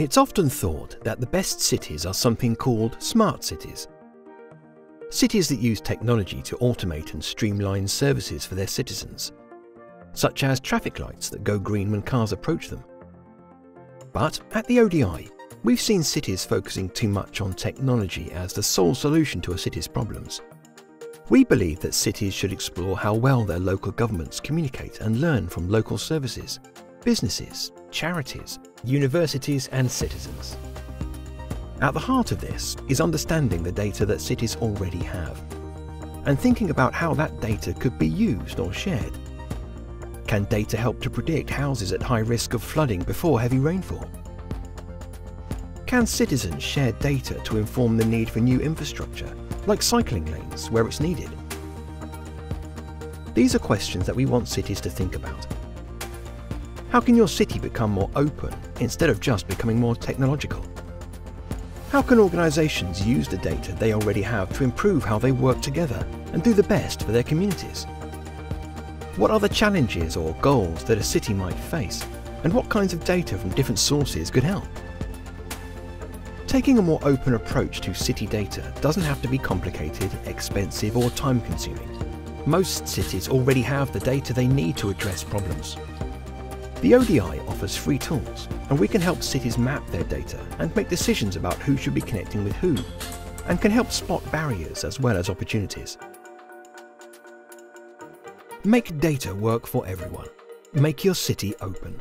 It's often thought that the best cities are something called smart cities. Cities that use technology to automate and streamline services for their citizens, such as traffic lights that go green when cars approach them. But at the ODI, we've seen cities focusing too much on technology as the sole solution to a city's problems. We believe that cities should explore how well their local governments communicate and learn from local services, businesses, charities, universities and citizens. At the heart of this is understanding the data that cities already have and thinking about how that data could be used or shared. Can data help to predict houses at high risk of flooding before heavy rainfall? Can citizens share data to inform the need for new infrastructure like cycling lanes where it's needed? These are questions that we want cities to think about. How can your city become more open instead of just becoming more technological? How can organisations use the data they already have to improve how they work together and do the best for their communities? What are the challenges or goals that a city might face, and what kinds of data from different sources could help? Taking a more open approach to city data doesn't have to be complicated, expensive or time consuming. Most cities already have the data they need to address problems. The ODI offers free tools and we can help cities map their data and make decisions about who should be connecting with who and can help spot barriers as well as opportunities. Make data work for everyone. Make your city open.